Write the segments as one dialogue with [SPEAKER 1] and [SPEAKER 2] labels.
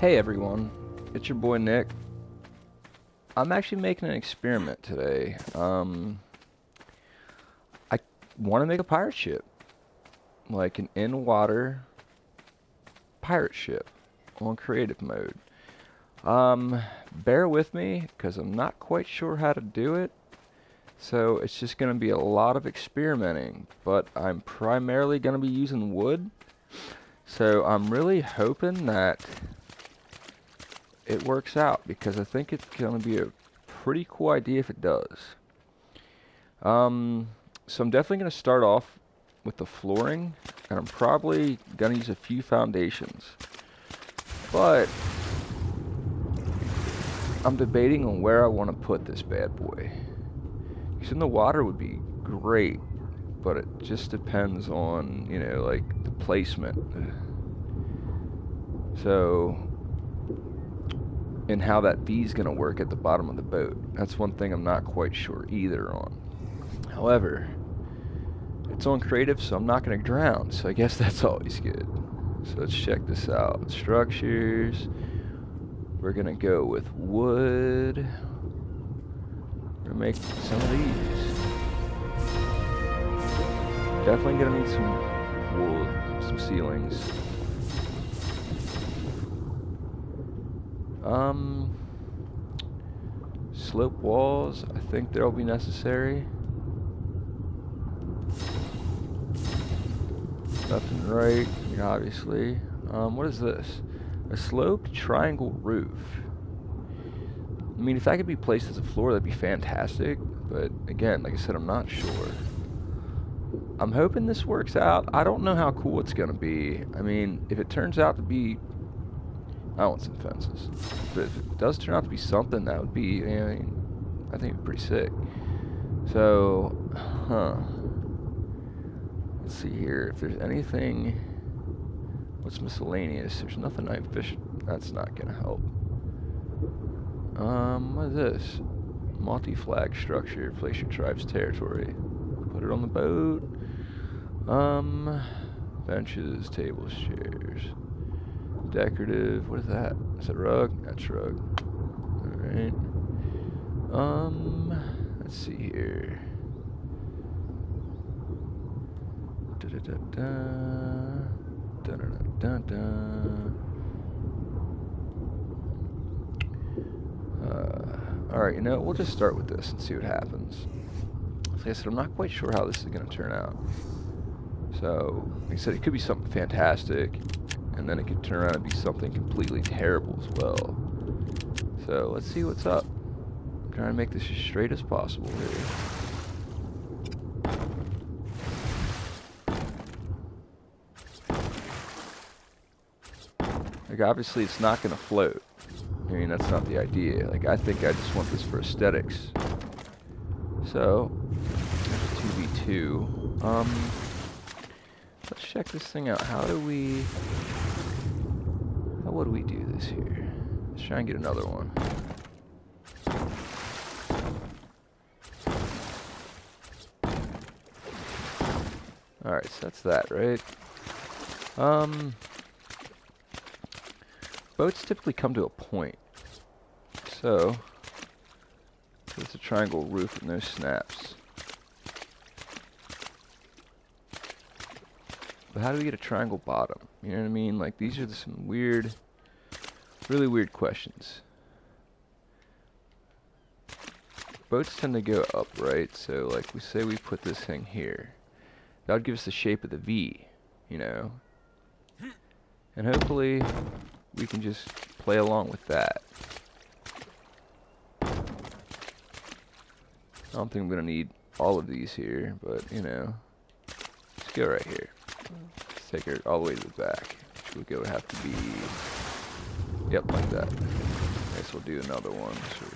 [SPEAKER 1] Hey everyone, it's your boy Nick. I'm actually making an experiment today. Um, I want to make a pirate ship, like an in-water pirate ship on creative mode. Um, bear with me because I'm not quite sure how to do it. So it's just going to be a lot of experimenting, but I'm primarily going to be using wood. So I'm really hoping that it works out because I think it's going to be a pretty cool idea if it does. Um, so I'm definitely going to start off with the flooring and I'm probably going to use a few foundations. But I'm debating on where I want to put this bad boy. Because in the water would be great, but it just depends on, you know, like the placement. So, and how that V is going to work at the bottom of the boat. That's one thing I'm not quite sure either on. However, it's on creative, so I'm not going to drown, so I guess that's always good. So let's check this out. Structures. We're going to go with wood. We're going to make some of these. Definitely going to need some wood, some ceilings. Um, slope walls, I think they'll be necessary. Left and right, obviously. Um, what is this? A sloped triangle roof. I mean, if that could be placed as a floor, that'd be fantastic. But again, like I said, I'm not sure. I'm hoping this works out. I don't know how cool it's going to be. I mean, if it turns out to be I want some fences. But if it does turn out to be something, that would be, I mean, I think pretty sick. So, huh. Let's see here. If there's anything, what's miscellaneous? There's nothing I fish. That's not gonna help. Um, what is this? Multi-flag structure. Place your tribe's territory. Put it on the boat. Um, benches, tables, chairs. Decorative. What is that? Is that rug? That's rug. Alright. Um, let's see here. Da da da da. Da da da da da. Uh, Alright, you know, we'll just start with this and see what happens. Like I said, I'm not quite sure how this is going to turn out. So, like I said, it could be something fantastic and then it could turn around and be something completely terrible as well. So let's see what's up. I'm trying to make this as straight as possible here. Like obviously it's not going to float. I mean that's not the idea. Like I think I just want this for aesthetics. So 2v2. Um, let's check this thing out. How do we? How do we do this here? Let's try and get another one. Alright, so that's that, right? Um, boats typically come to a point. So, it's a triangle roof with no snaps. But how do we get a triangle bottom? You know what I mean? Like, these are some weird, really weird questions. Boats tend to go upright, so like we say we put this thing here. That would give us the shape of the V, you know? And hopefully we can just play along with that. I don't think I'm going to need all of these here, but, you know, let's go right here. Let's take her all the way to the back, which will go have to be, yep, like that. I guess we'll do another one. Sure.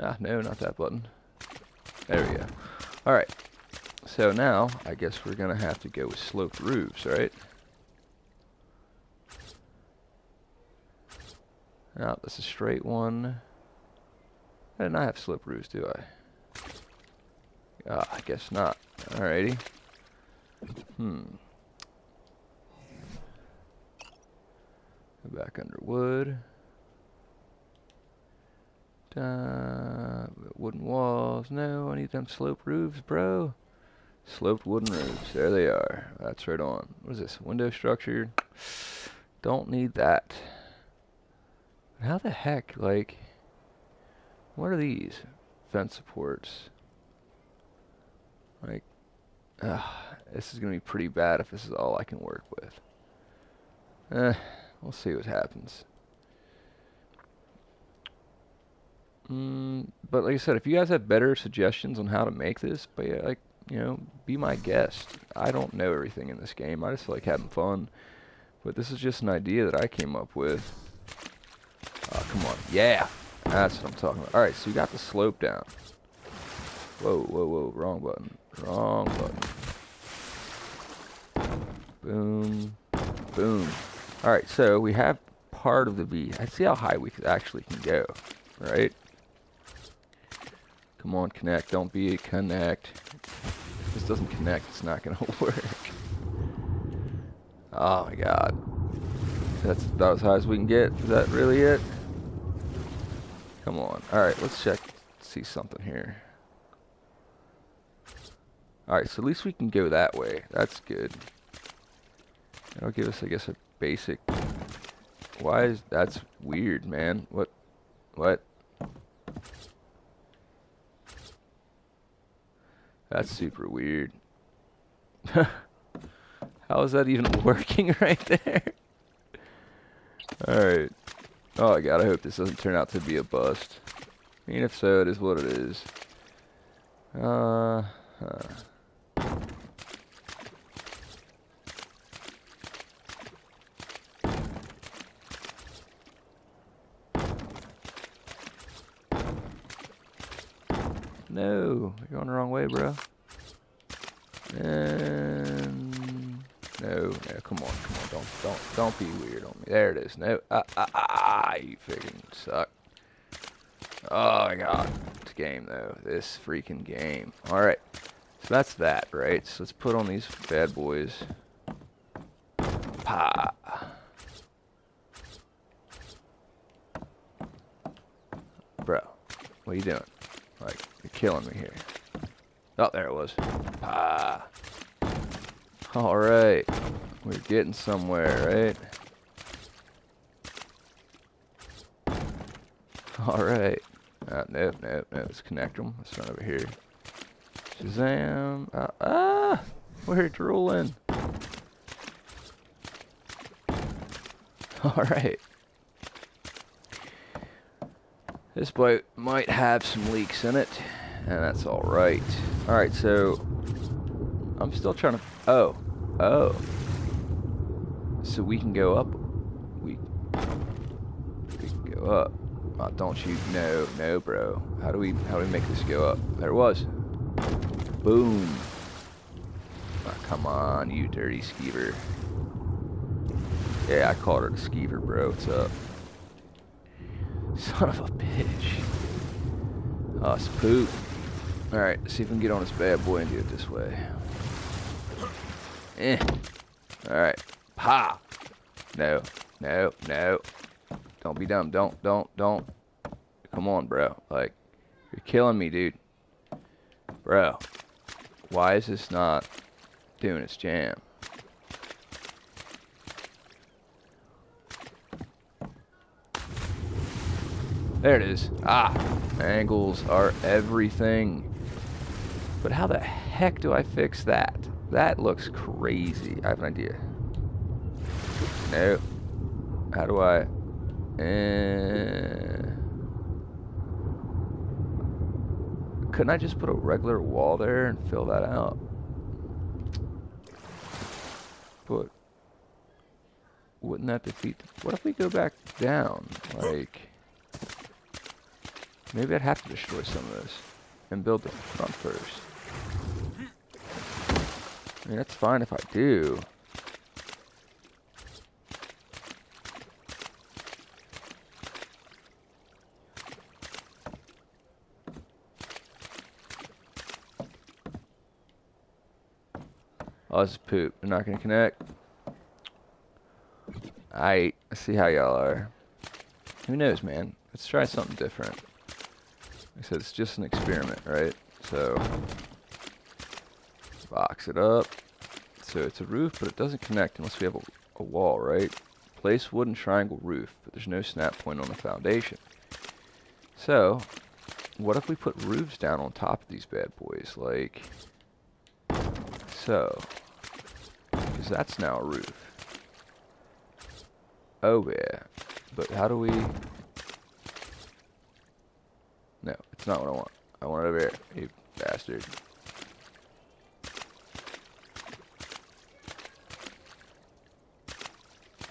[SPEAKER 1] Ah, no, not that button. There we go. Alright. So now, I guess we're going to have to go with sloped roofs, right? Now, oh, that's a straight one. And I not have sloped roofs, do I? Ah, I guess not. Alrighty. Hmm. Back under wood. Uh, wooden walls. No, I need them slope roofs, bro. Sloped wooden roofs. There they are. That's right on. What is this? Window structure. Don't need that. How the heck, like, what are these? Fence supports. Like, uh, this is going to be pretty bad if this is all I can work with. Eh, we'll see what happens. Mm, but like I said, if you guys have better suggestions on how to make this, but yeah, like, you know, be my guest. I don't know everything in this game. I just like having fun. But this is just an idea that I came up with. Oh, come on. Yeah! That's what I'm talking about. Alright, so you got the slope down. Whoa, whoa, whoa. Wrong button. Wrong button. Boom. Boom. Alright, so we have part of the V. I see how high we actually can go. Right? Come on, connect. Don't be a connect. If this doesn't connect, it's not going to work. Oh my god. That's about as high as we can get. Is that really it? Come on. Alright, let's check. See something here. Alright, so at least we can go that way. That's good. That'll give us, I guess, a basic... Why is... That's weird, man. What? What? That's super weird. How is that even working right there? Alright. Oh my god, I hope this doesn't turn out to be a bust. I mean, if so, it is what it is. Uh... Huh. No, you're going the wrong way, bro. And no, no, come on, come on, don't, don't, don't be weird on me. There it is. No, ah, ah, ah, ah you freaking suck. Oh my god, this game though, this freaking game. All right, so that's that, right? So let's put on these bad boys. Pa. Bro, what are you doing? Killing me here. Oh, there it was. Ah. Alright. We're getting somewhere, right? Alright. Uh, nope, nope, nope. Let's connect them. Let's run over here. Shazam. Uh, ah! We're drooling. Alright. This boat might have some leaks in it, and that's alright. Alright, so... I'm still trying to... Oh. Oh. So we can go up. We... We can go up. Oh, don't you... No, no, bro. How do we... How do we make this go up? There it was. Boom. Oh, come on, you dirty skeever. Yeah, I called her the skeever, bro. What's up? Son of a bitch. It's poop. Alright, see if we can get on this bad boy and do it this way. Eh. Alright. Pa! No. No. No. Don't be dumb. Don't. Don't. Don't. Come on, bro. Like, you're killing me, dude. Bro. Why is this not doing its jam? There it is. Ah, angles are everything. But how the heck do I fix that? That looks crazy. I have an idea. No. How do I... Uh, couldn't I just put a regular wall there and fill that out? But wouldn't that defeat... What if we go back down? Like... Maybe I'd have to destroy some of this and build the front first. I mean, that's fine if I do. Oh, this is poop. They're not to connect. I see how y'all are. Who knows, man? Let's try something different. Like I said, it's just an experiment, right? So, box it up. So it's a roof, but it doesn't connect unless we have a, a wall, right? Place wooden triangle roof, but there's no snap point on the foundation. So, what if we put roofs down on top of these bad boys, like so? Because that's now a roof. Oh yeah, but how do we... No, it's not what I want. I want it over here, you bastard.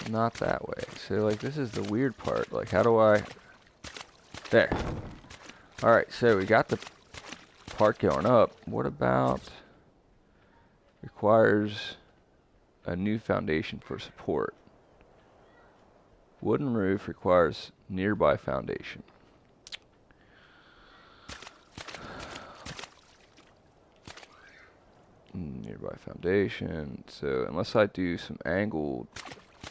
[SPEAKER 1] Not that way. So, like, this is the weird part. Like, how do I... There. Alright, so we got the part going up. What about... Requires a new foundation for support. Wooden roof requires nearby foundation. Nearby foundation. So unless I do some angled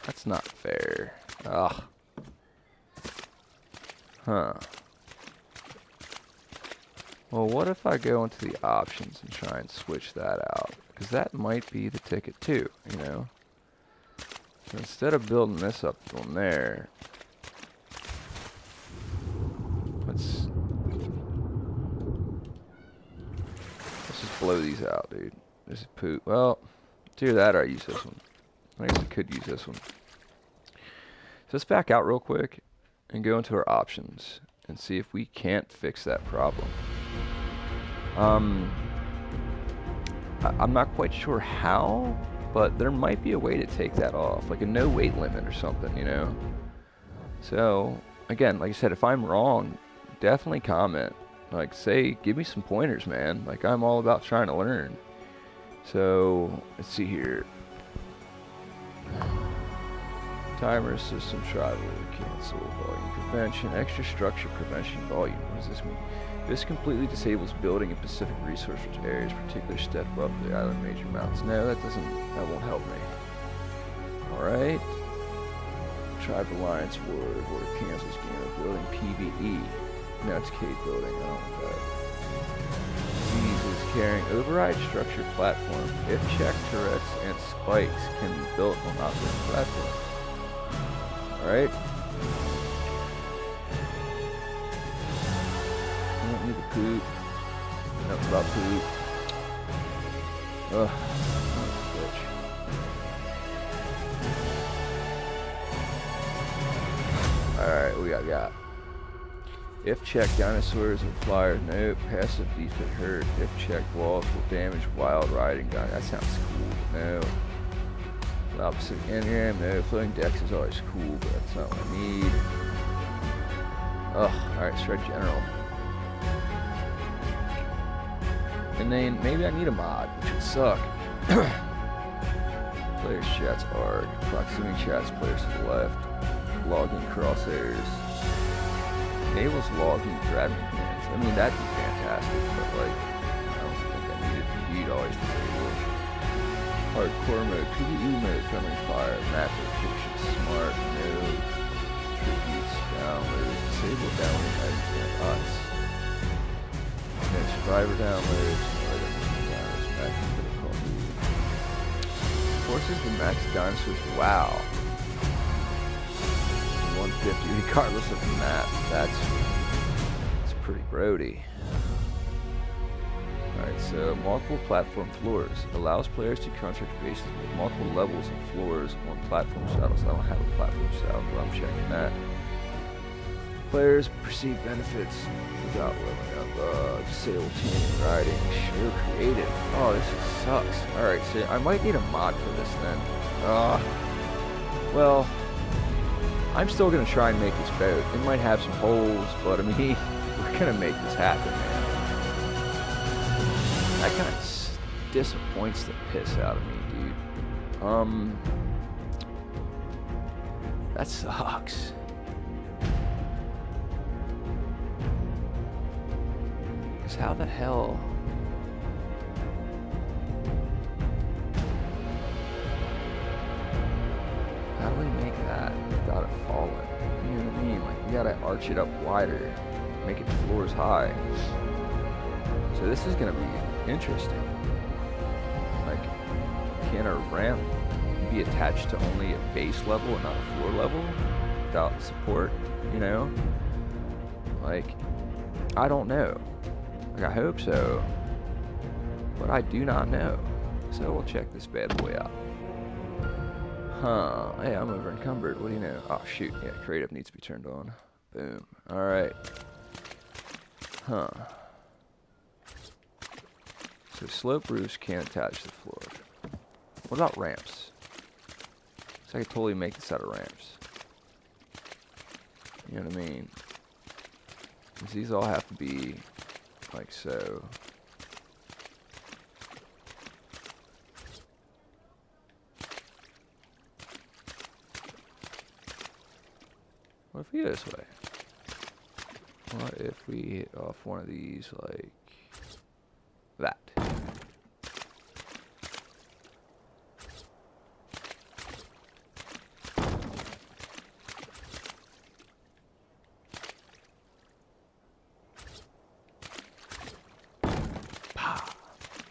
[SPEAKER 1] that's not fair. Ugh. Huh. Well, what if I go into the options and try and switch that out? Because that might be the ticket too, you know? So instead of building this up from there, let's, let's just blow these out, dude. This is poop. Well, do that or I use this one. I guess I could use this one. So let's back out real quick and go into our options and see if we can't fix that problem. Um, I I'm not quite sure how, but there might be a way to take that off, like a no weight limit or something, you know? So, again, like I said, if I'm wrong, definitely comment. Like, say, give me some pointers, man. Like, I'm all about trying to learn. So, let's see here. Timer system travel, cancel volume prevention, extra structure prevention volume. What does this mean? This completely disables building in Pacific resource rich areas, particularly step up the island major mountains. No, that doesn't, that won't help me. Alright. Tribe Alliance War, War cancels game of building PvE. No, it's cave building, I don't know that. Carrying override structure platform. If check turrets and spikes can be built on operating platforms. Alright. I don't need to poop. Enough about poop. Ugh. Alright, we got got. If check dinosaurs and flyers, no passive defense hurt. If check walls will damage wild riding gun. That sounds cool. No. Opposite engram, no. Floating decks is always cool, but that's not what I need. Ugh, alright, stretch general. And then maybe I need a mod, which would suck. players chats are proximity chats, players to the left. Logging crosshairs. Enables logging grabbing commands. I mean, that'd be fantastic, but like, I don't think I need it. You'd always disable it. Hardcore mode, PvE mode, friendly fire, map location, smart, no, tributes, downloads, disable download items and us. No survivor downloads, no downloads, max difficulty. Forces the max dinosaurs, wow. 150 regardless of the map. That's, that's pretty grody. Alright, so multiple platform floors allows players to construct bases with multiple levels of floors on platform saddles. I don't have a platform saddle, but I'm checking that. Players perceive benefits without leveling up. Uh, disable team riding. Show creative. Oh, this sucks. Alright, so I might need a mod for this then. Uh, well, I'm still going to try and make this boat. It might have some holes, but I mean, we're going to make this happen, man. That kind of disappoints the piss out of me, dude. Um, that sucks. Cause how the hell? Gotta arch it up wider, make it floors high. So this is gonna be interesting. Like, can a ramp be attached to only a base level and not a floor level without support? You know, like, I don't know. Like, I hope so, but I do not know. So we'll check this bad boy out. Huh. Hey, I'm over encumbered. What do you know? Oh, shoot. Yeah, creative needs to be turned on. Boom. Alright. Huh. So slope roofs can't attach to the floor. What about ramps? So I could totally make this out of ramps. You know what I mean? Because these all have to be like so. What if we go this way? What if we hit off one of these like that?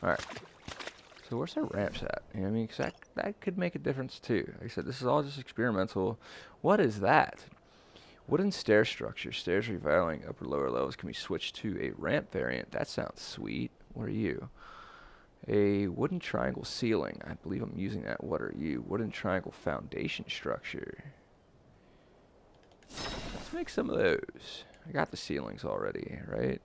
[SPEAKER 1] Alright. So where's our ramps at? You know what I mean? Cause that, that could make a difference too. Like I said, this is all just experimental. What is that? Wooden stair structure. Stairs reviling upper lower levels can be switched to a ramp variant. That sounds sweet. What are you? A wooden triangle ceiling. I believe I'm using that. What are you? Wooden triangle foundation structure. Let's make some of those. I got the ceilings already, right?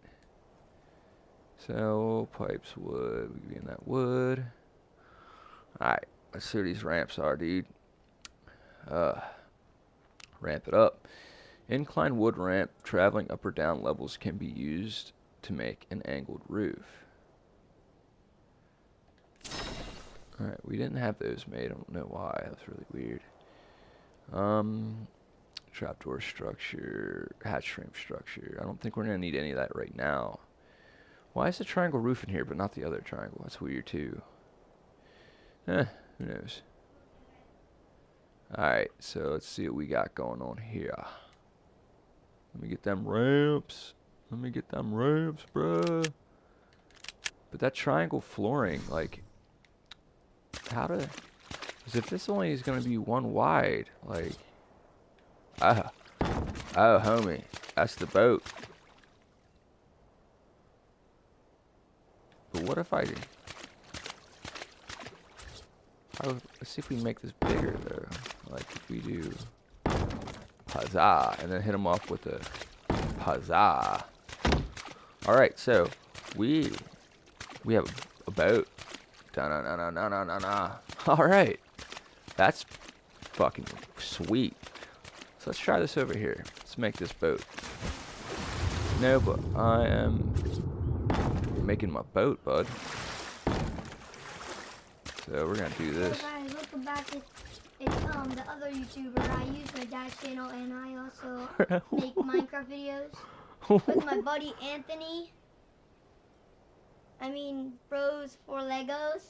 [SPEAKER 1] So, pipes, wood. We can be in that wood. Alright, let's see where these ramps are, dude. Uh, ramp it up. Incline wood ramp traveling up or down levels can be used to make an angled roof. Alright, we didn't have those made. I don't know why. That's really weird. Um, trapdoor structure, hatch frame structure. I don't think we're going to need any of that right now. Why is the triangle roof in here but not the other triangle? That's weird too. Eh, who knows. Alright, so let's see what we got going on here. Let me get them ramps. Let me get them ramps, bruh. But that triangle flooring, like, how to... Because if this only is to be one wide, like... Ah. Oh, homie. That's the boat. But what if I... Oh, let's see if we make this bigger, though. Like, if we do... Huzzah. And then hit him off with a huzzah. Alright, so we we have a boat. Da na na na na na na na. Alright. That's fucking sweet. So let's try this over here. Let's make this boat. No, but I am making my boat, bud. So we're gonna do this.
[SPEAKER 2] It's um the other YouTuber. I use my dad's channel and I also make Minecraft videos with my buddy Anthony. I mean, bros for Legos.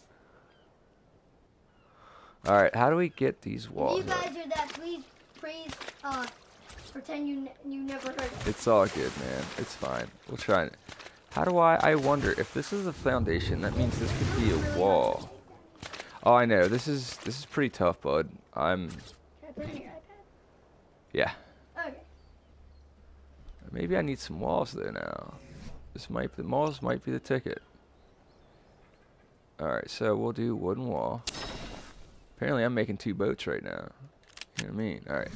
[SPEAKER 1] All right, how do we get these walls?
[SPEAKER 2] If you guys up? are that, please, please, uh, pretend you you never heard it.
[SPEAKER 1] It's all good, man. It's fine. We'll try it. How do I? I wonder if this is a foundation. That means this could be a wall. Oh, I know. This is this is pretty tough, bud. I'm. Yeah.
[SPEAKER 2] Okay.
[SPEAKER 1] Maybe I need some walls there now. This might the walls might be the ticket. All right, so we'll do wooden wall. Apparently, I'm making two boats right now. You know what I mean? All right.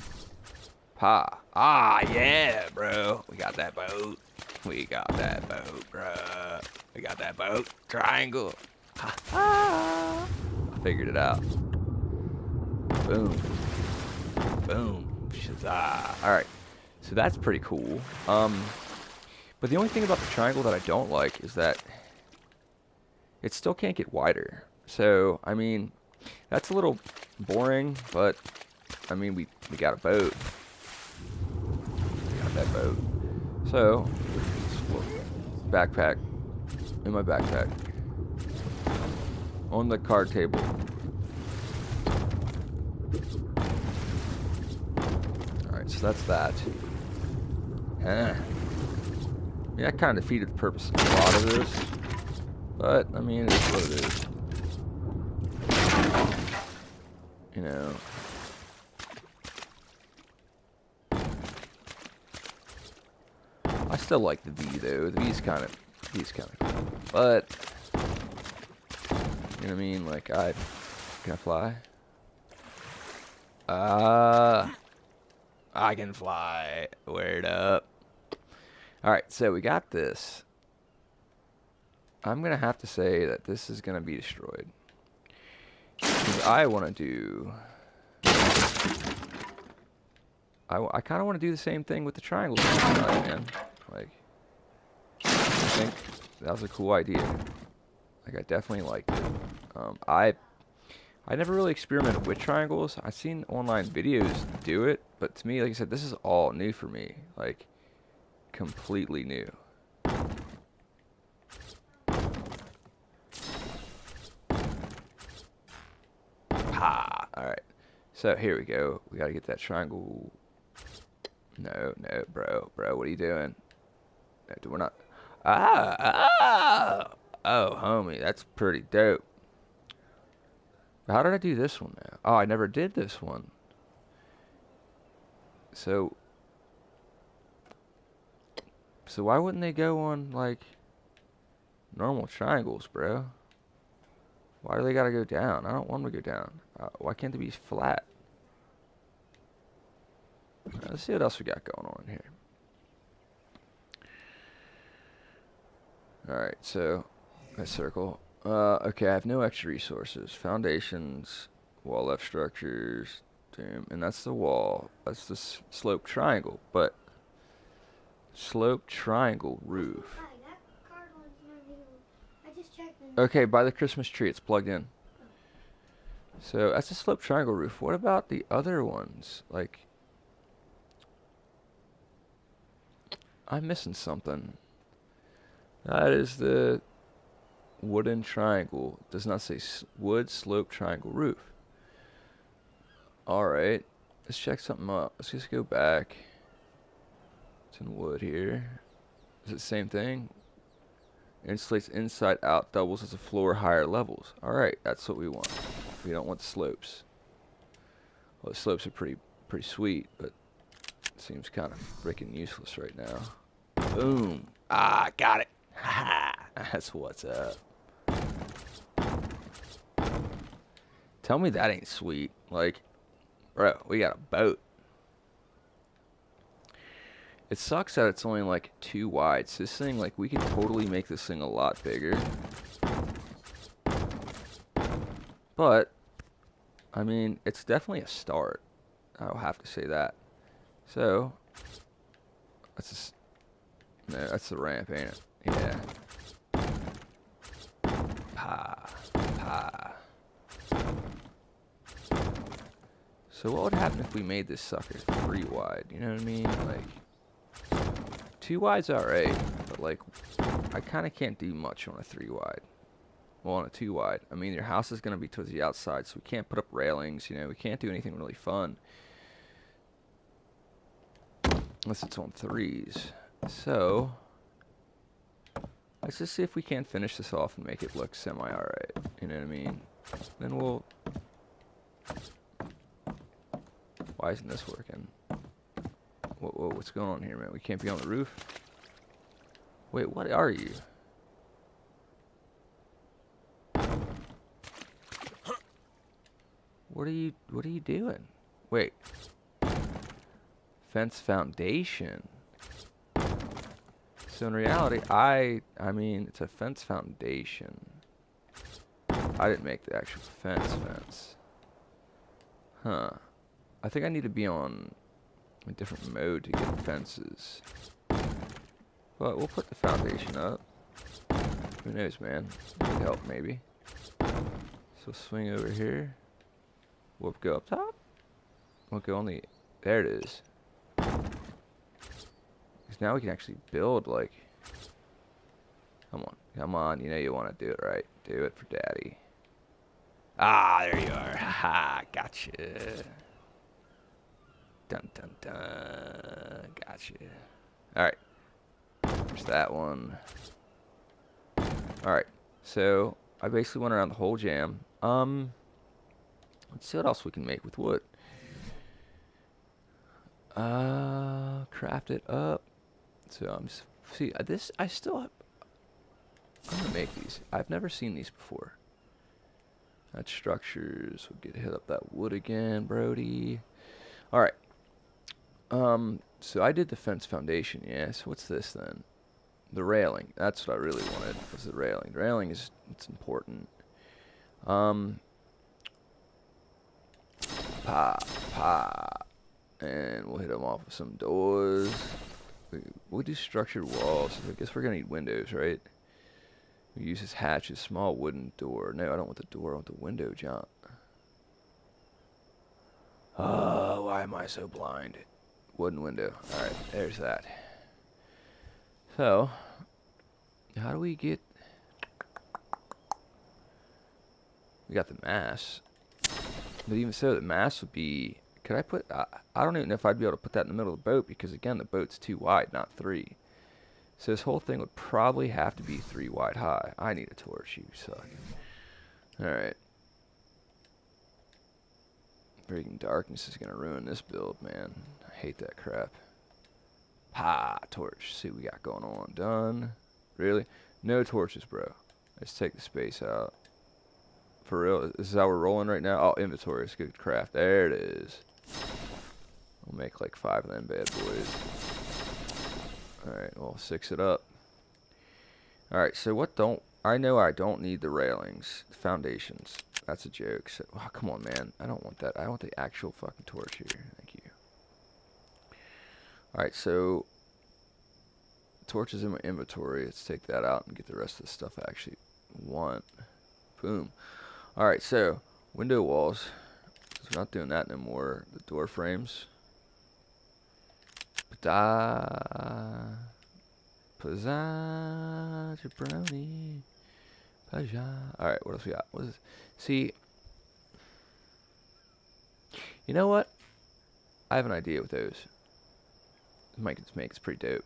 [SPEAKER 1] Pa. Ah, yeah, bro. We got that boat. We got that boat, bro. We got that boat. Triangle. Ha ha figured it out. Boom. Boom. Shazah. Alright. So that's pretty cool. Um, but the only thing about the triangle that I don't like is that it still can't get wider. So, I mean, that's a little boring, but, I mean, we, we got a boat. We got that boat. So, backpack. In my backpack on the card table. Alright, so that's that. Eh. Yeah, I kind of defeated the purpose of a lot of this. But, I mean, it's what it is. You know. I still like the V though. The V's kind of, V's kind of. But, you know what I mean? Like, I, can I fly? Uh, I can fly. Word up. Alright, so we got this. I'm going to have to say that this is going to be destroyed. Because I want to do... I, I kind of want to do the same thing with the triangle, man. Like, I think that was a cool idea. Like, I definitely liked it. Um, I I never really experimented with triangles. I've seen online videos do it, but to me, like I said, this is all new for me. Like, completely new. Ha! Alright. So, here we go. We gotta get that triangle. No, no, bro. Bro, what are you doing? No, we're not... Ah! Ah! Oh, homie, that's pretty dope. How did I do this one now? Oh, I never did this one. So... So why wouldn't they go on, like, normal triangles, bro? Why do they gotta go down? I don't want them to go down. Uh, why can't they be flat? Right, let's see what else we got going on here. Alright, so, a circle. Uh, okay, I have no extra resources. Foundations, wall left structures, damn, and that's the wall. That's the slope triangle, but slope triangle roof. Okay, by the Christmas tree, it's plugged in. So that's a slope triangle roof. What about the other ones? Like, I'm missing something. That is the wooden triangle. Does not say wood slope triangle roof. Alright. Let's check something up. Let's just go back. It's in wood here. Is it the same thing? Insulates inside out, doubles as a floor higher levels. Alright, that's what we want. We don't want slopes. Well, the slopes are pretty pretty sweet, but seems kind of freaking useless right now. Boom. Ah, got it. That's what's up. Tell me that ain't sweet. Like, bro, we got a boat. It sucks that it's only like two wide. So this thing, like, we could totally make this thing a lot bigger. But, I mean, it's definitely a start. I'll have to say that. So, that's just, no, that's the ramp, ain't it? Yeah. Pa, pa. So what would happen if we made this sucker three wide? You know what I mean? Like, two wide's alright, but like, I kind of can't do much on a three wide. Well, on a two wide. I mean, your house is going to be towards the outside, so we can't put up railings, you know, we can't do anything really fun. Unless it's on threes. So, let's just see if we can't finish this off and make it look semi-alright. You know what I mean? Then we'll why isn't this working? What, what, what's going on here, man? We can't be on the roof? Wait, what are you? What are you, what are you doing? Wait. Fence foundation. So in reality, I, I mean, it's a fence foundation. I didn't make the actual fence fence. Huh. I think I need to be on a different mode to get fences. But we'll put the foundation up. Who knows, man? Need help, maybe. So swing over here. We'll go up top. We'll go on the... There it is. Because now we can actually build, like... Come on. Come on. You know you want to do it right. Do it for daddy. Ah, there you are. Haha, gotcha. Dun dun dun. Gotcha. Alright. There's that one. Alright. So, I basically went around the whole jam. Um, let's see what else we can make with wood. Uh, craft it up. So I'm just, see uh, this. I still have. I'm gonna make these. I've never seen these before. That structures. We'll get hit up that wood again, Brody. All right. Um. So I did the fence foundation. Yeah. So what's this then? The railing. That's what I really wanted. Was the railing? The railing is it's important. Um. Pa pa, and we'll hit them off with some doors. We, we'll do structured walls. I guess we're gonna need windows, right? We use this hatches, small wooden door. No, I don't want the door. I want the window, John. Oh, why am I so blind? Wooden window. Alright, there's that. So, how do we get... We got the mass. But even so, the mass would be... Could I put... I, I don't even know if I'd be able to put that in the middle of the boat, because again, the boat's too wide, not three. So this whole thing would probably have to be three wide high. I need a torch, you suck. Alright. Breaking darkness is gonna ruin this build, man. I hate that crap. Ha! Torch. See what we got going on. Done. Really? No torches, bro. Let's take the space out. For real? This is how we're rolling right now? Oh, inventory. It's good craft. There it is. We'll make like five of them bad boys. Alright, we'll six it up. Alright, so what don't... I know I don't need the railings. The foundations. That's a joke. So, oh, come on, man. I don't want that. I want the actual fucking torch here. Thank you. Alright, so... Torch is in my inventory. Let's take that out and get the rest of the stuff I actually want. Boom. Alright, so... Window walls. We're not doing that no more. The door frames. Da Pazza Jabroni Paja. Alright, what else we got? What is see You know what? I have an idea with those. This might make it's pretty dope.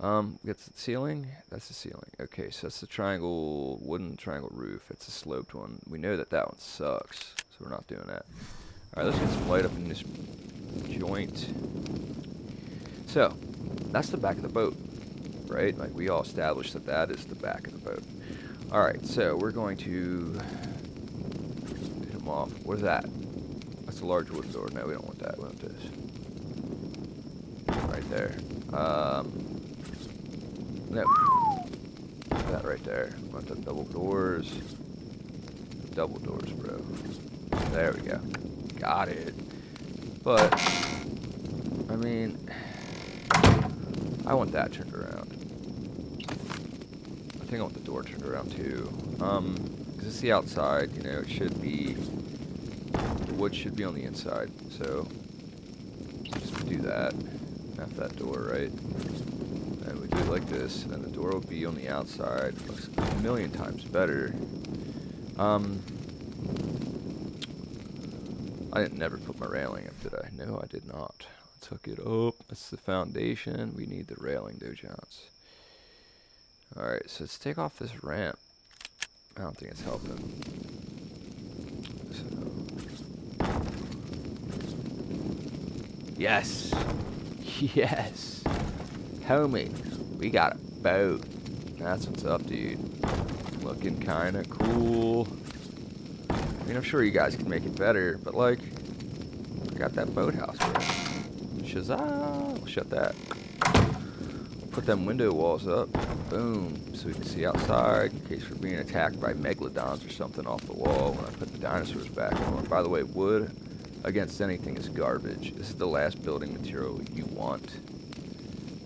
[SPEAKER 1] Um, got the ceiling. That's the ceiling. Okay, so that's the triangle, wooden triangle roof. It's a sloped one. We know that that one sucks, so we're not doing that. All right, let's get some light up in this joint. So, that's the back of the boat, right? Like we all established that that is the back of the boat. All right, so we're going to hit them off. What is that? That's a large wooden door. No, we don't want that. We want this. Right there. Um, no. That right there. We want the double doors. Double doors, bro. There we go. Got it. But, I mean, I want that turned around. I think I want the door turned around too. Um, because it's the outside, you know, it should be, the wood should be on the inside. So, just do that. Half that door, right? And we do it like this, and then the door will be on the outside. Looks a million times better. Um, I didn't never put my railing up, did I? No, I did not. I took it up. That's the foundation. We need the railing, Dojons. Alright, so let's take off this ramp. I don't think it's helping. So. Yes! Yes! Homie, we got a boat. That's what's up, dude. Looking kinda cool I mean, I'm sure you guys can make it better, but like, I got that boathouse, bro. Shazah! Shut that. Put them window walls up. Boom. So we can see outside in case we're being attacked by megalodons or something off the wall when I put the dinosaurs back on. By the way, wood against anything is garbage. This is the last building material you want.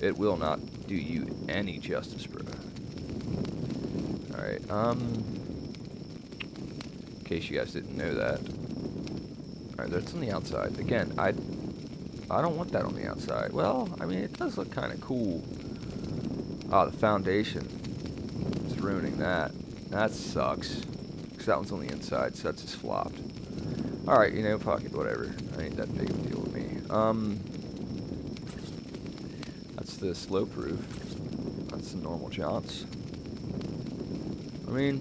[SPEAKER 1] It will not do you any justice, bro. Alright, um In case you guys didn't know that. Alright, that's on the outside. Again, I I don't want that on the outside. Well, I mean, it does look kind of cool. Oh, the foundation is ruining that. That sucks. Because that one's on the inside, so that's just flopped. Alright, you know, pocket, whatever. I ain't that big of a deal with me. Um, that's the slope roof. That's the normal chance. I mean,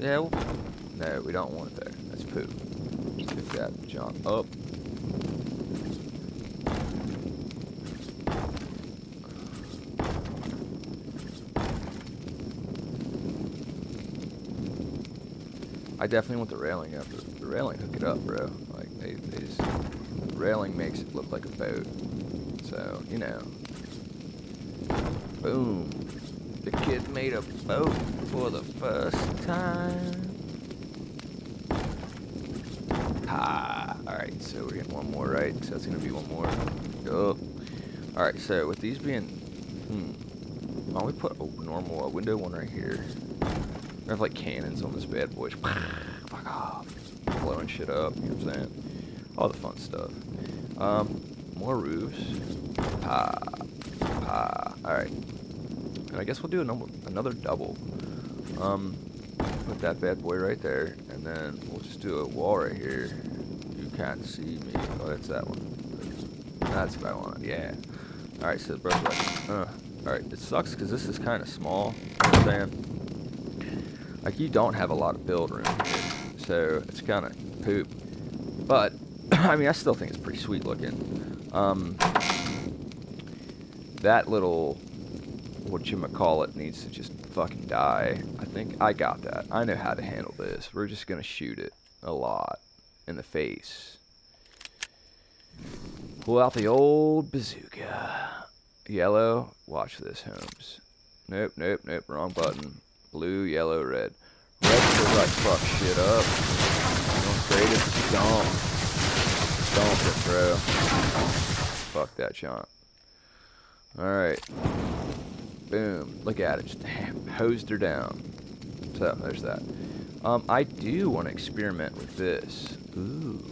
[SPEAKER 1] yeah, we'll, no, we don't want it there. That's poop. Pick that jump up. I definitely want the railing up. The, railing hook it up, bro. Like they, they just railing makes it look like a boat. So you know, boom. The kid made a boat for the first time. Ah, alright, so we're getting one more, right? So that's gonna be one more. Oh. Alright, so with these being, hmm, why don't we put a normal a window one right here? I have like cannons on this bad boy. Fuck off. Blowing shit up, you know what I'm saying? All the fun stuff. Um, more roofs. Pa. Pa. Alright. And I guess we'll do another, another double. Um, put that bad boy right there. And then we'll just do a wall right here. You can't see me. Oh, that's that one. That's what I want. Yeah. Alright, so like, uh. Alright, it sucks because this is kind of small. You know? Like, you don't have a lot of build room so it's kind of poop. But, I mean, I still think it's pretty sweet looking. Um, that little, what you call it, needs to just fucking die. I think I got that. I know how to handle this. We're just to shoot it a lot in the face. Pull out the old bazooka. Yellow, watch this, Holmes. Nope, nope, nope, wrong button. Blue, yellow, red. Red feels like fuck shit up. You know, creative stomp. Stomp it, bro. Fuck that shot. Alright. Boom. Look at it. Just hosed her down. So, there's that. Um, I do want to experiment with this. Ooh.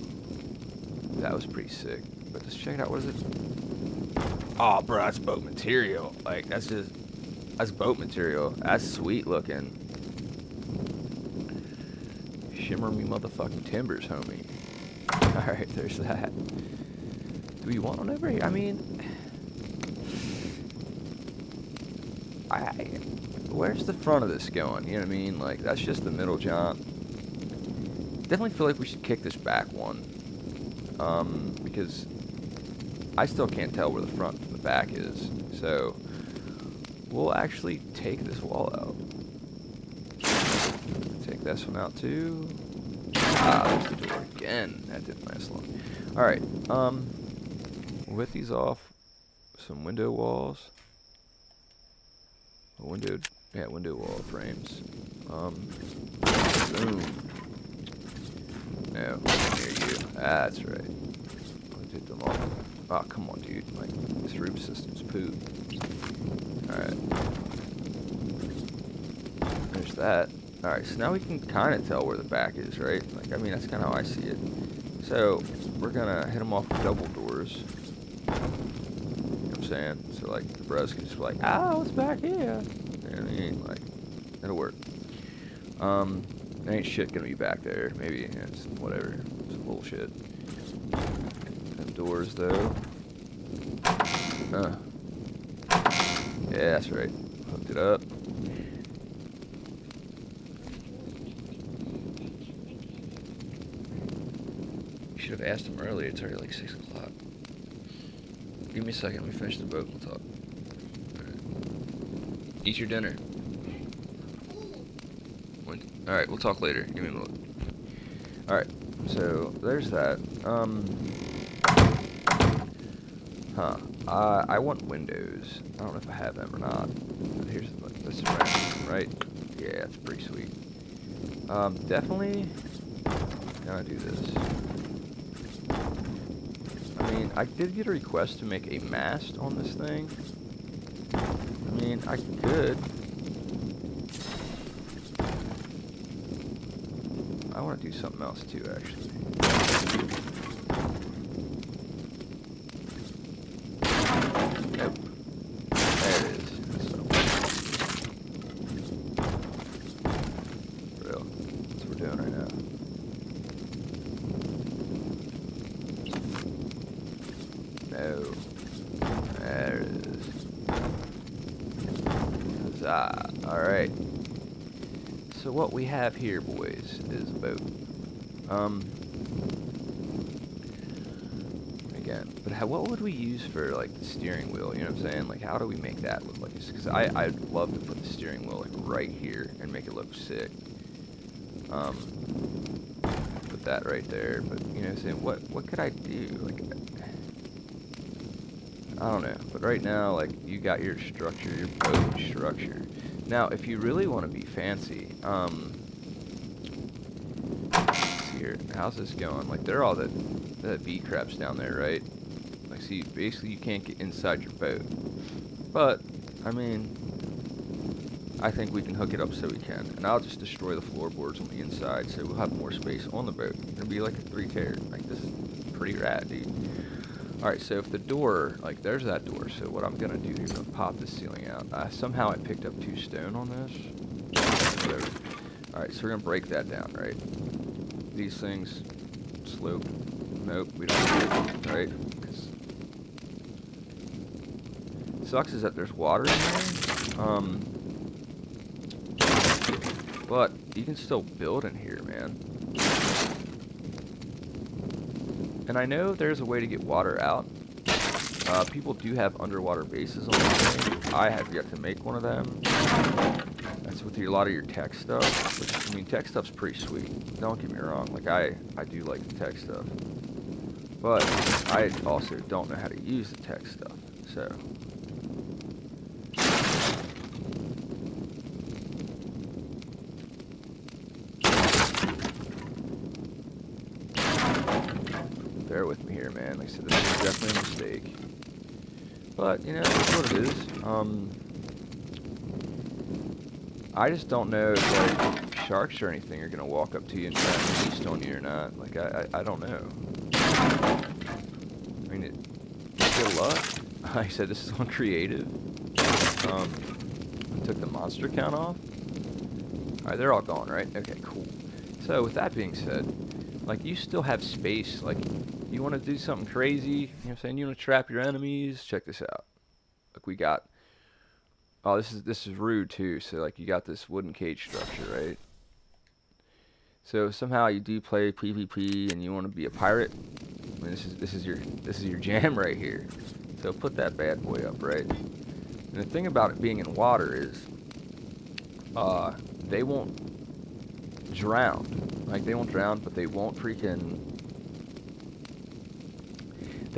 [SPEAKER 1] That was pretty sick. But let's check it out. What is it? Oh, bro, that's boat material. Like, that's just that's boat material. That's sweet looking. Shimmer me motherfucking timbers, homie. Alright, there's that. Do we want one over here? I mean... I, where's the front of this going? You know what I mean? Like, that's just the middle jump. Definitely feel like we should kick this back one. Um, because I still can't tell where the front from the back is. So, we'll actually take this wall out. Take this one out too. Ah, there's the door again. That didn't last long. Alright, um, with these off, some window walls. Window, yeah, window wall frames. Um, boom. No, near you. That's right. I did them all. Oh, come on, dude. Like, this roof system's poop. Alright. There's that. Alright, so now we can kind of tell where the back is, right? Like, I mean, that's kind of how I see it. So, we're gonna hit them off with double doors. You know what I'm saying? So, like, the bros can just be like, oh, it's back here. What I mean? Like, it'll work. Um, there ain't shit gonna be back there. Maybe, it's whatever. It's bullshit. Them doors, though. Uh, yeah, that's right. Hooked it up. Should have asked him earlier. It's already like 6 o'clock. Give me a second. Let me finish the boat. We'll talk. Right. Eat your dinner. Alright, we'll talk later. Give me a minute. Alright, so there's that. Um, huh. Uh, I want windows. I don't know if I have them or not. But here's the, this is right? Yeah, it's pretty sweet. Um, definitely gonna do this. I mean, I did get a request to make a mast on this thing. I mean, I could. I want to do something else too, actually. No. There it is. Huzzah. Alright. So what we have here, boys, is a boat. Um, again, but how, what would we use for, like, the steering wheel? You know what I'm saying? Like, how do we make that look like? this? Because I, I'd love to put the steering wheel, like, right here and make it look sick. Um, put that right there, but, you know what I'm saying? What, what could I do? Like, I don't know, but right now, like, you got your structure, your boat structure. Now, if you really want to be fancy, um, here, how's this going? Like, they're all the, the V crabs down there, right? Like, see, basically you can't get inside your boat. But, I mean, I think we can hook it up so we can. And I'll just destroy the floorboards on the inside, so we'll have more space on the boat. It'll be like a three tier. Like, this is pretty rad, dude. Alright, so if the door, like there's that door, so what I'm going to do here, I'm going to pop the ceiling out. Uh, somehow I picked up two stone on this. Alright, so we're going to break that down, right? These things, slope, nope, we don't it, right? Sucks is that there's water in there, um, but you can still build in here, man. And I know there's a way to get water out. Uh, people do have underwater bases on the. I have yet to make one of them. That's with a lot of your tech stuff. Which, I mean, tech stuff's pretty sweet. Don't get me wrong. Like, I, I do like the tech stuff. But I also don't know how to use the tech stuff. So, bear with me here, man. Like I said, this is definitely a mistake. But, you know, it's what it is. Um, I just don't know if, like, sharks or anything are going to walk up to you and try to feast on you or not. Like, I, I, I don't know. I mean, it, good luck. I said, this is on creative. Um, I took the monster count off. Alright, they're all gone, right? Okay, cool. So, with that being said, like, you still have space. Like, you want to do something crazy, you know what I'm saying? You want to trap your enemies? Check this out. Look, we got... Oh, this is this is rude, too. So, like, you got this wooden cage structure, right? So, somehow you do play PvP and you want to be a pirate. I mean, this is, this is your this is your jam right here. So, put that bad boy up, right? And the thing about it being in water is... Uh, they won't drown. Like, they won't drown, but they won't freaking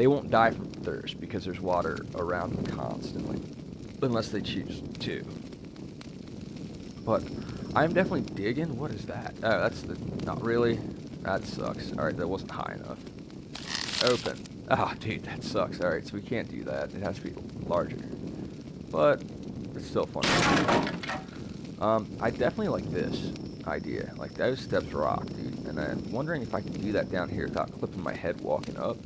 [SPEAKER 1] they won't die from thirst because there's water around them constantly, unless they choose to. But I'm definitely digging. What is that? Oh, that's the. Not really. That sucks. All right, that wasn't high enough. Open. Ah, oh, dude, that sucks. All right, so we can't do that. It has to be larger. But it's still fun. Um, I definitely like this idea. Like those steps rock, dude. And I'm wondering if I can do that down here without clipping my head walking up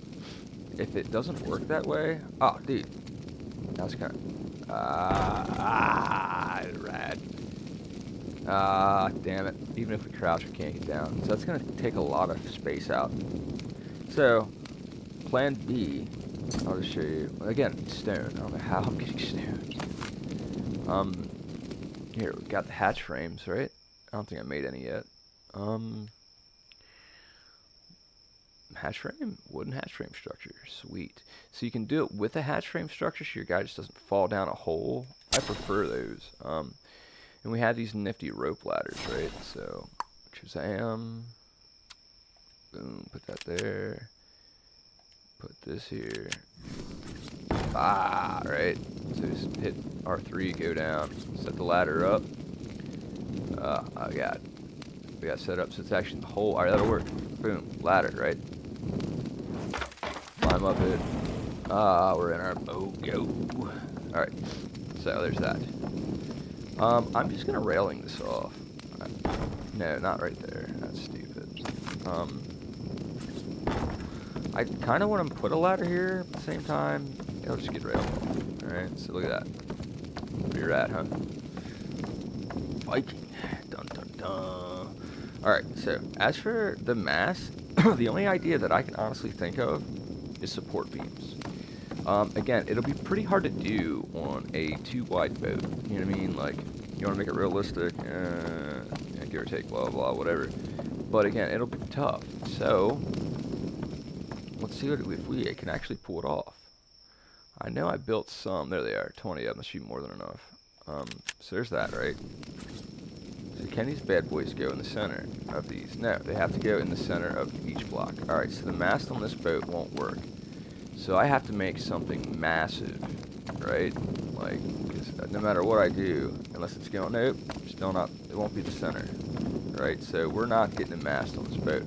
[SPEAKER 1] if it doesn't work that way, oh, dude, that's kind of, uh, ah, rad. Ah, damn it. Even if we crouch, we can't get down. So that's going to take a lot of space out. So, plan B, I'll just show you. Again, stone. I don't know how I'm getting stone. Um, here, we got the hatch frames, right? I don't think I made any yet. Um, hatch frame, wooden hatch frame structure. Sweet. So you can do it with a hatch frame structure so your guy just doesn't fall down a hole. I prefer those. Um, and we have these nifty rope ladders, right? So, Shazam. Boom, put that there. Put this here. Ah, right. So just hit R3, go down, set the ladder up. Uh, I got, we got set up so it's actually the hole. All right, that'll work. Boom, ladder, right? Climb up it. Ah, we're in our boat. Go. Alright. So there's that. Um, I'm just gonna railing this off. No, not right there. That's stupid. Um, I kind of want to put a ladder here at the same time. It'll just get railed. Alright, so look at that. Where you're at, huh? Viking. Dun dun dun. Alright, so as for the mast, the only idea that I can honestly think of is support beams. Um, again, it'll be pretty hard to do on a two-wide boat. You know what I mean? Like, you want to make it realistic, uh, give or take, blah, blah, whatever. But again, it'll be tough. So, let's see if we can actually pull it off. I know I built some. There they are, 20 of them. Should be more than enough. Um, so there's that, right? So can these bad boys go in the center of these? No, they have to go in the center of each block. Alright, so the mast on this boat won't work. So I have to make something massive, right? Like, because no matter what I do, unless it's going, nope, still not, it won't be the center, right? So we're not getting a mast on this boat.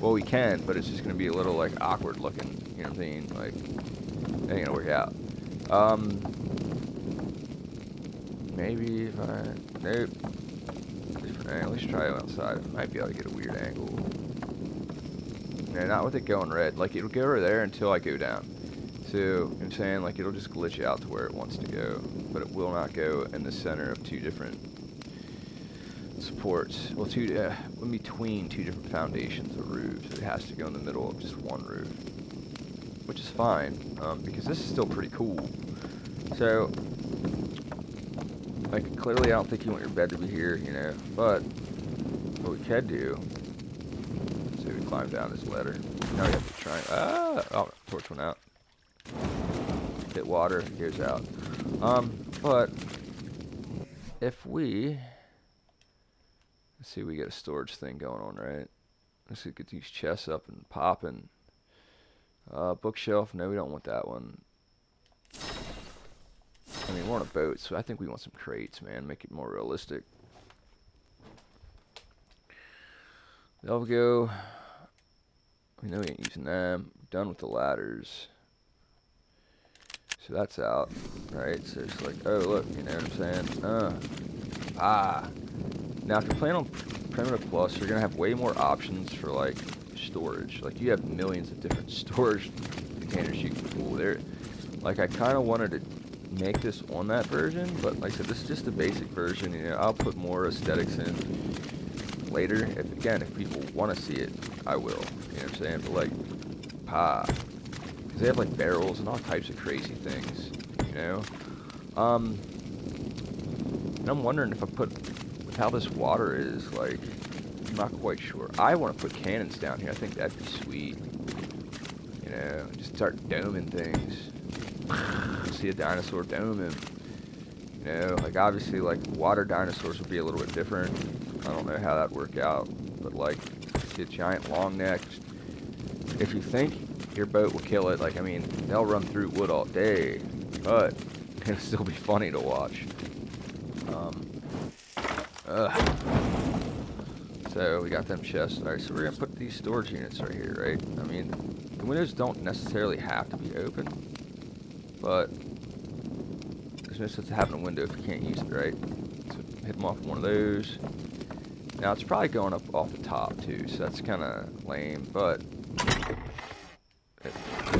[SPEAKER 1] Well, we can, but it's just going to be a little, like, awkward looking, you know what I mean? Like, it ain't going to work out. Um, maybe if I, nope. Different Let's try it outside. Might be able to get a weird angle. Yeah, not with it going red. Like, it'll go over there until I go down. So, I'm saying, like, it'll just glitch out to where it wants to go. But it will not go in the center of two different supports. Well, two, uh, in between two different foundations of roofs. It has to go in the middle of just one roof. Which is fine, um, because this is still pretty cool. So, like, clearly I don't think you want your bed to be here, you know, but what we could do so we climb down this ladder. Now we have to try. Ah! Oh, torch went out. Hit water, goes out. Um, but if we let's see, we get a storage thing going on, right? Let's get these chests up and popping. Uh, bookshelf. No, we don't want that one. I mean, we're on a boat, so I think we want some crates, man. Make it more realistic. They'll go. We know we ain't using them. Done with the ladders. So that's out, right? So it's like, oh look, you know what I'm saying? Uh, ah. Now if you're playing on Primitive Plus, you're gonna have way more options for like storage. Like you have millions of different storage containers you can pull there. Like I kind of wanted to make this on that version, but like I said, this is just the basic version. You know, I'll put more aesthetics in later. If again, if people want to see it, I will. You know what I'm saying? But like, pa, because they have like barrels and all types of crazy things. You know. Um, and I'm wondering if I put with how this water is like. I'm not quite sure. I want to put cannons down here. I think that'd be sweet. You know, just start doming things. See a dinosaur dome him. You know, like obviously like water dinosaurs would be a little bit different. I don't know how that'd work out, but like, see a giant long neck. If you think your boat will kill it, like I mean, they'll run through wood all day, but it'll still be funny to watch. Um, ugh. So we got them chests. Alright, so we're gonna put these storage units right here, right? I mean, the windows don't necessarily have to be open, but there's no sense of having a window if you can't use it, right? So hit them off one of those. Now it's probably going up off the top too, so that's kind of lame, but it,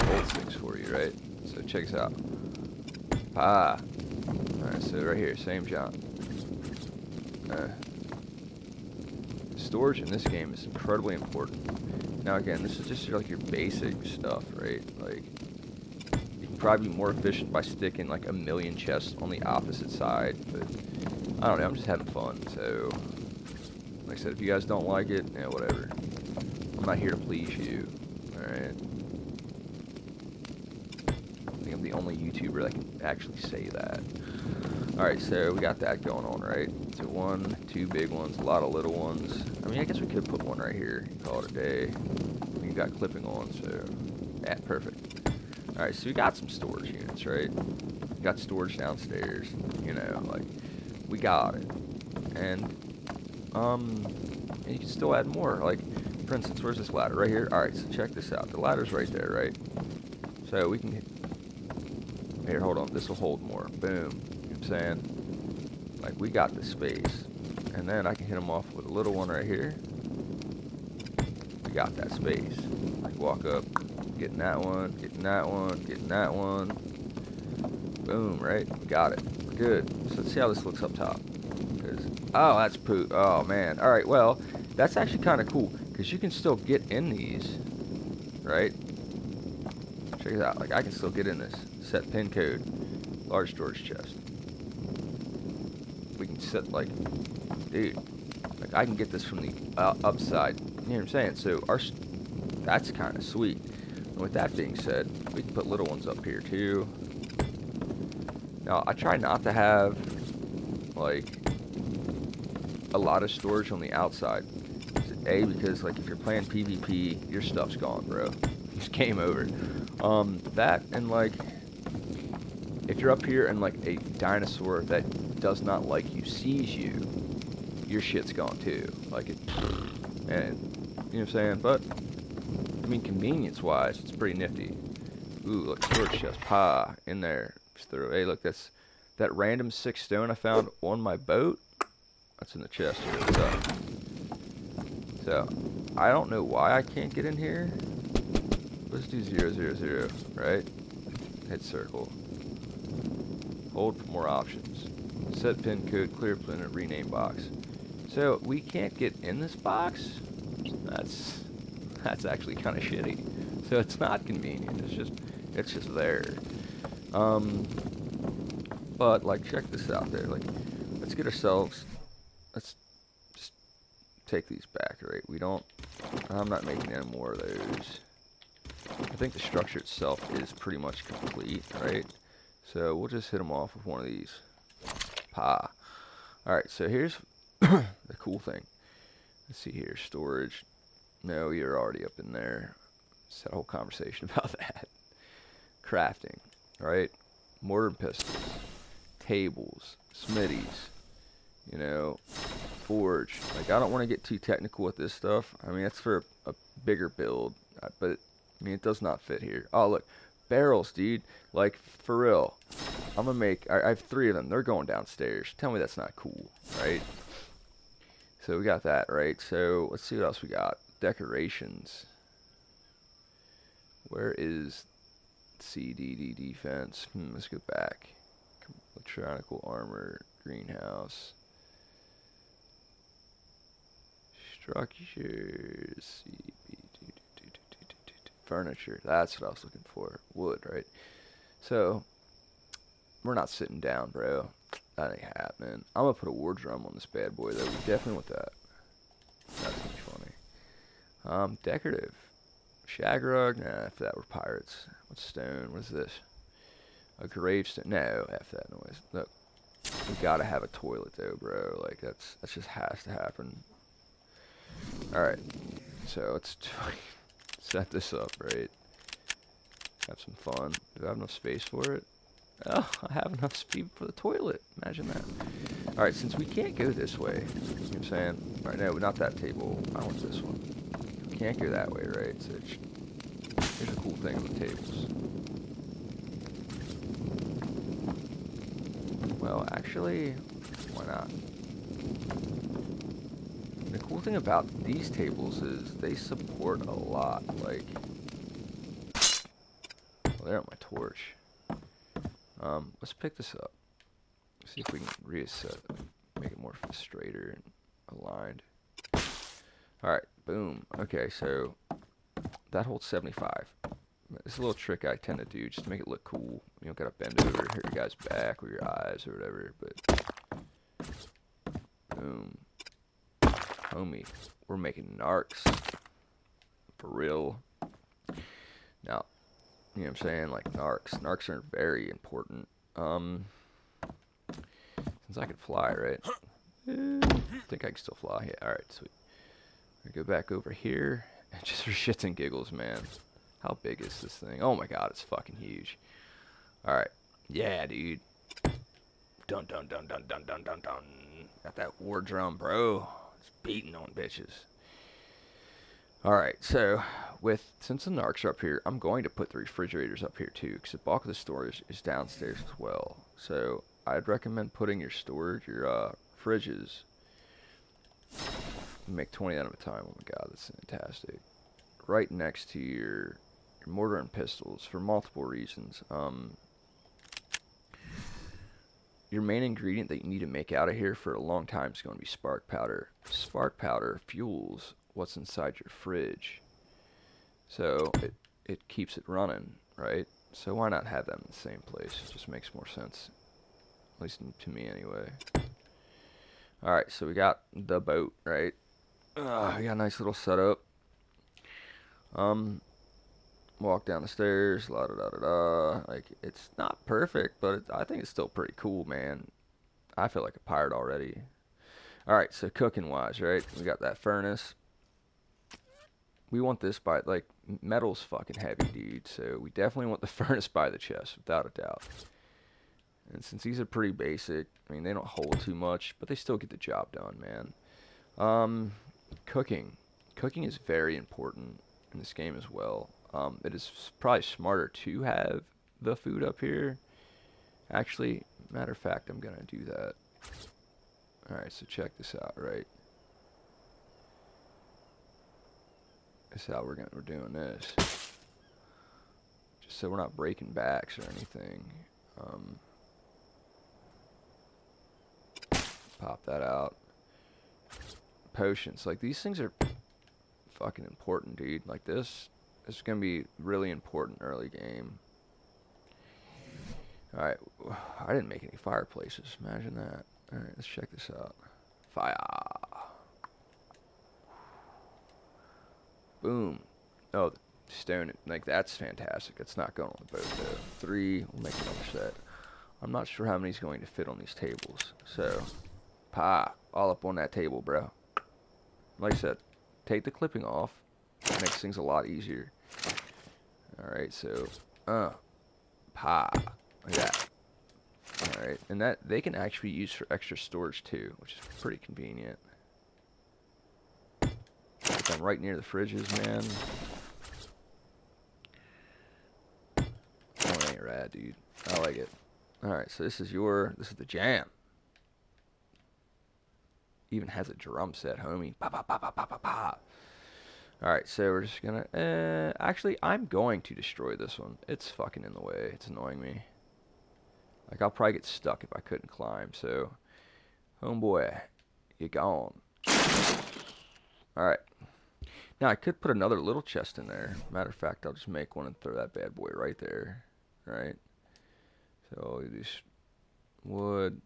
[SPEAKER 1] holds things for you, right? So check this out. Ah. Alright, so right here, same jump. Uh, storage in this game is incredibly important. Now again, this is just like your basic stuff, right? Like, probably be more efficient by sticking like a million chests on the opposite side, but I don't know, I'm just having fun, so like I said, if you guys don't like it, yeah, whatever. I'm not here to please you. Alright. I think I'm the only YouTuber that can actually say that. Alright, so we got that going on, right? So one, two big ones, a lot of little ones. I mean, I guess we could put one right here. Call it a day. We got clipping on, so... Yeah, perfect. Alright, so we got some storage units, right? We got storage downstairs. You know, like, we got it. And um, and you can still add more. Like, for instance, where's this ladder? Right here? Alright, so check this out. The ladder's right there, right? So we can... Here, hold on. This will hold more. Boom. You know what I'm saying? Like, we got the space. And then I can hit them off with a little one right here. We got that space. Can walk up, getting that one, getting that one, getting that one. Boom, right? We got it. We're good. So let's see how this looks up top. Oh, that's poop. Oh, man. All right, well, that's actually kind of cool because you can still get in these, right? Check check it out. Like I can still get in this. Set pin code. Large storage chest. We can set like, dude. Like I can get this from the uh, upside. You know what I'm saying? So our that's kind of sweet. And with that being said, we can put little ones up here too. Now I try not to have like a lot of storage on the outside. A because like if you're playing PvP, your stuff's gone, bro. It's game over. Um, that and like if you're up here and like a dinosaur that does not like you sees you, your shit's gone too. Like it, and you know what I'm saying. But I mean, convenience-wise, it's pretty nifty. Ooh, look, storage chest, pa, in there. Throw. Hey, look, that's that random six stone I found on my boat. That's in the chest here. So, I don't know why I can't get in here. Let's do zero zero zero, right? Hit circle. Hold for more options. Set pin code, clear planet, rename box. So we can't get in this box? That's that's actually kind of shitty. So it's not convenient. It's just it's just there. Um, but like check this out there. Like let's get ourselves let's just take these back, right? We don't I'm not making any more of those. I think the structure itself is pretty much complete, right? So we'll just hit them off with one of these. Pa. Alright, so here's the cool thing. Let's see here. Storage. No, you're already up in there. Just had a whole conversation about that. Crafting. Right? Mortar pestles. Tables. Smithies. You know, forge. Like, I don't want to get too technical with this stuff. I mean, that's for a, a bigger build. Uh, but, I mean, it does not fit here. Oh, look barrels, dude. Like, for real. I'm gonna make, I, I, have three of them. They're going downstairs. Tell me that's not cool, right? So we got that, right? So let's see what else we got. Decorations. Where is CDD defense? Hmm, let's go back. Electronical armor, greenhouse. Structures furniture. That's what I was looking for. Wood, right? So, we're not sitting down, bro. That ain't happening. I'm gonna put a war drum on this bad boy, though. We definitely want that. That's. Um, decorative. Shagrug? Nah, if that were pirates. What stone? What's this? A gravestone? No, F that noise. Look, we gotta have a toilet, though, bro. Like, that's, that just has to happen. Alright. So, let's set this up, right? Have some fun. Do I have enough space for it? Oh, I have enough speed for the toilet. Imagine that. Alright, since we can't go this way, you know what I'm saying? Alright, no, not that table. I want this one. Can't go that way, right? So here's a cool thing on the tables. Well, actually, why not? The cool thing about these tables is they support a lot, like... Well, there my torch. Um, let's pick this up. See if we can reset make it more straighter and aligned. Alright, boom. Okay, so that holds 75. It's a little trick I tend to do just to make it look cool. You don't gotta bend over, hurt your guy's back or your eyes or whatever, but boom homie. We're making narcs. For real. Now, you know what I'm saying? Like narcs. Narcs are very important. Um, since I can fly, right? I think I can still fly. Yeah, alright, sweet. Go back over here. And just for shits and giggles, man. How big is this thing? Oh my god, it's fucking huge. Alright. Yeah, dude. Dun dun dun dun dun dun dun dun. Got that war drum, bro It's beating on bitches. Alright, so with since the narcs are up here, I'm going to put the refrigerators up here too, because the bulk of the storage is downstairs as well. So I'd recommend putting your storage, your uh, fridges, make 20 out of a time. Oh my god, that's fantastic. Right next to your, your mortar and pestles for multiple reasons. Um, your main ingredient that you need to make out of here for a long time is going to be spark powder. Spark powder fuels what's inside your fridge. So it, it keeps it running. right? So why not have them in the same place? It just makes more sense. At least to me anyway. Alright, so we got the boat, right? Uh, we got a nice little setup. Um, walk down the stairs, la da da da da. Like, it's not perfect, but it, I think it's still pretty cool, man. I feel like a pirate already. Alright, so cooking wise, right? We got that furnace. We want this by, like, metal's fucking heavy, dude. So we definitely want the furnace by the chest, without a doubt. And since these are pretty basic, I mean, they don't hold too much, but they still get the job done, man. Um, cooking. Cooking is very important in this game as well. Um, it is probably smarter to have the food up here. Actually, matter of fact, I'm going to do that. Alright, so check this out, right? This is how we're, gonna, we're doing this. Just so we're not breaking backs or anything. Um, pop that out. Potions. Like, these things are fucking important, dude. Like, this, this is going to be really important early game. Alright, I didn't make any fireplaces. Imagine that. Alright, let's check this out. Fire. Boom. Oh, stone. Like, that's fantastic. It's not going on the boat, though. Three. We'll make another set. I'm not sure how many's going to fit on these tables. So, pa, all up on that table, bro. Like I said, take the clipping off. Makes things a lot easier. Alright, so, uh, pa. Like that. Alright, and that they can actually use for extra storage too, which is pretty convenient. Them right near the fridges, man. Oh, ain't rad, dude. I like it. Alright, so this is your, this is the jam. Even has a drum set, homie. Pa. Alright, so we're just gonna, uh, actually, I'm going to destroy this one. It's fucking in the way. It's annoying me. Like, I'll probably get stuck if I couldn't climb, so... Homeboy, you're gone. Alright. Now, I could put another little chest in there. Matter of fact, I'll just make one and throw that bad boy right there. Right? So, these wood,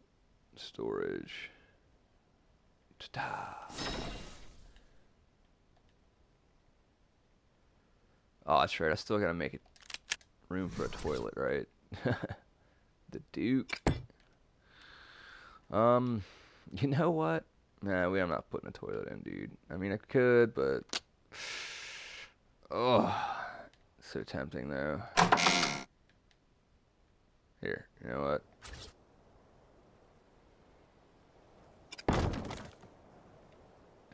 [SPEAKER 1] storage. Ta-da! Oh, that's right. I still gotta make it room for a toilet, right? the Duke. Um, you know what? Nah, we, I'm not putting a toilet in, dude. I mean, I could, but... Oh, so tempting, though. Here, you know what?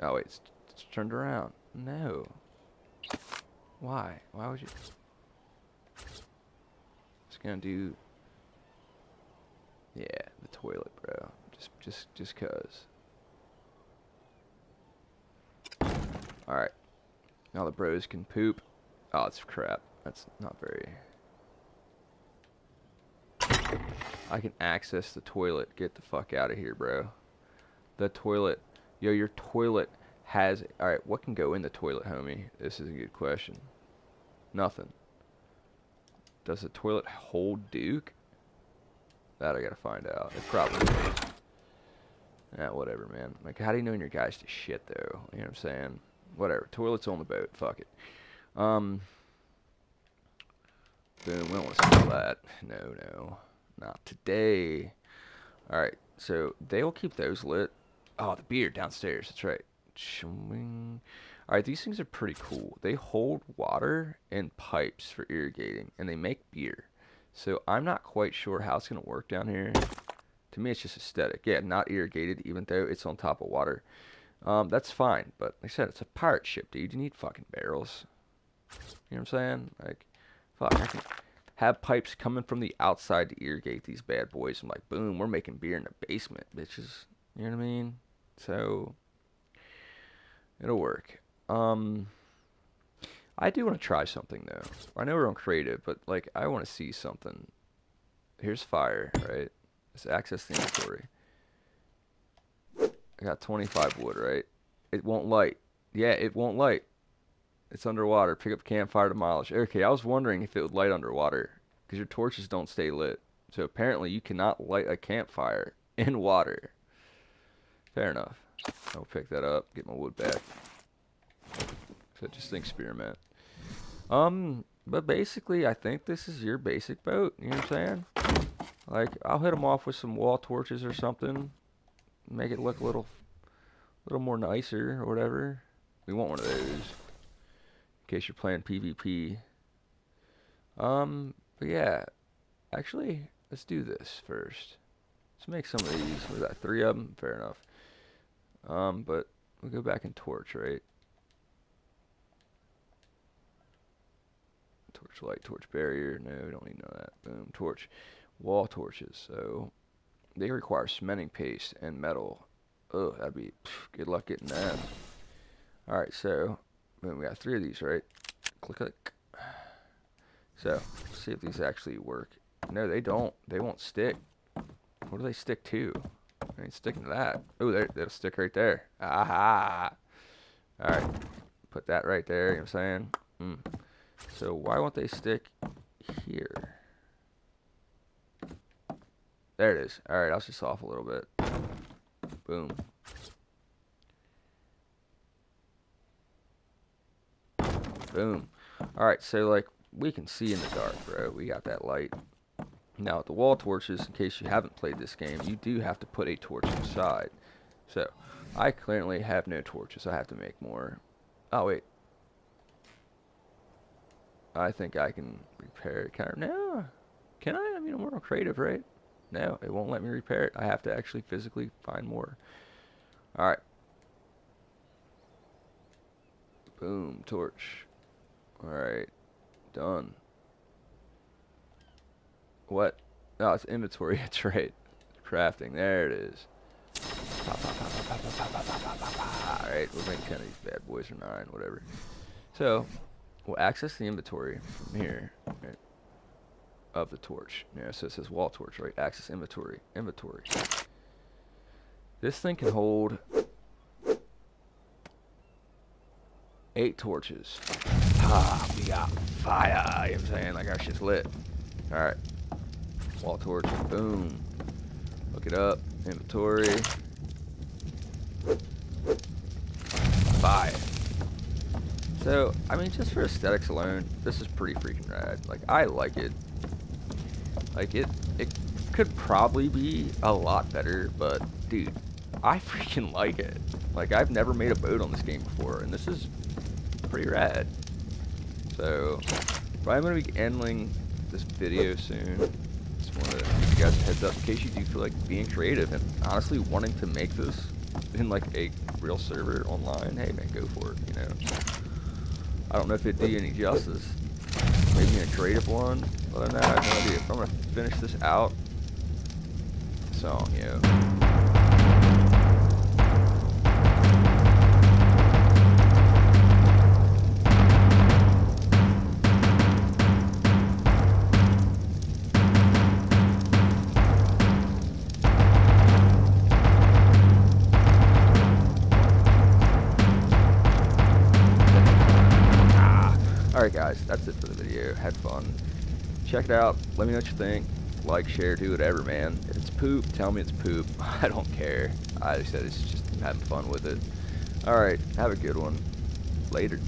[SPEAKER 1] Oh, wait, it's, it's turned around. No. Why? Why would you... It's gonna do yeah, the toilet, bro. Just, just, just cause. Alright. Now the bros can poop. Oh, it's crap. That's not very... I can access the toilet. Get the fuck out of here, bro. The toilet. Yo, your toilet has... Alright, what can go in the toilet, homie? This is a good question. Nothing. Does the toilet hold Duke? That I gotta find out. It probably does. Yeah, whatever, man. Like, how do you know your guys to shit, though? You know what I'm saying? Whatever. Toilets on the boat. Fuck it. Um. Boom. We don't want to smell that. No, no. Not today. Alright. So, they will keep those lit. Oh, the beer downstairs. That's right. Alright, these things are pretty cool. They hold water in pipes for irrigating, and they make beer. So I'm not quite sure how it's going to work down here. To me, it's just aesthetic. Yeah, not irrigated, even though it's on top of water. Um, that's fine, but like I said, it's a pirate ship, dude. You need fucking barrels. You know what I'm saying? Like, fuck, I can have pipes coming from the outside to irrigate these bad boys. I'm like, boom, we're making beer in the basement, bitches. You know what I mean? So, it'll work. Um, I do want to try something though. I know we're on creative, but like I want to see something. Here's fire, right? Let's access the inventory. I got 25 wood, right? It won't light. Yeah, it won't light. It's underwater. Pick up campfire, demolish. Okay, I was wondering if it would light underwater because your torches don't stay lit. So apparently you cannot light a campfire in water. Fair enough. I'll pick that up, get my wood back. So just an experiment. Um, but basically, I think this is your basic boat. You know what I'm saying? Like, I'll hit them off with some wall torches or something. Make it look a little, a little more nicer or whatever. We want one of those. In case you're playing PvP. Um, but yeah. Actually, let's do this first. Let's make some of these. Was that three of them? Fair enough. Um, but we'll go back and torch, right? Torch light, torch barrier. No, we don't need none of that. Boom, torch. Wall torches. So they require cementing paste and metal. Oh, that'd be pff, good luck getting that. All right, so boom, we got three of these, right? Click, click. So see if these actually work. No, they don't. They won't stick. What do they stick to? I ain't sticking to that. Oh, that'll stick right there. Aha! Alright. Put that right there, you know what I'm saying? Mm. So why won't they stick here? There it is. Alright, I'll just off a little bit. Boom. Boom. Alright, so like we can see in the dark, bro. We got that light. Now, the wall torches, in case you haven't played this game, you do have to put a torch inside. So, I currently have no torches. I have to make more. Oh, wait. I think I can repair it. Can I? No. Can I? I mean, I'm more creative, right? No, it won't let me repair it. I have to actually physically find more. Alright. Boom, torch. Alright. Done. What? Oh, it's inventory. That's right. Crafting. There it is. Alright, we're making 10 of these bad boys or 9, whatever. So, we'll access the inventory from here. Right, of the torch. Yeah, so it says wall torch, right? Access inventory. Inventory. This thing can hold eight torches. Ah, we got fire. You know what I'm saying? Like our shit's lit. Alright. Wall torch. Boom. Look it up. Inventory. Buy. So, I mean, just for aesthetics alone, this is pretty freaking rad. Like, I like it. Like, it, it could probably be a lot better, but, dude, I freaking like it. Like, I've never made a boat on this game before, and this is pretty rad. So, probably going to be ending this video soon you guys a heads up in case you do feel like being creative and honestly wanting to make this in like a real server online. Hey man, go for it. You know, I don't know if it'd do any justice. Maybe a creative one. Other than that, I have no idea. I'm gonna finish this out, song, you Had fun. Check it out. Let me know what you think. Like, share, do whatever, man. If it's poop, tell me it's poop. I don't care. I said it's just having fun with it. Alright, have a good one. Later.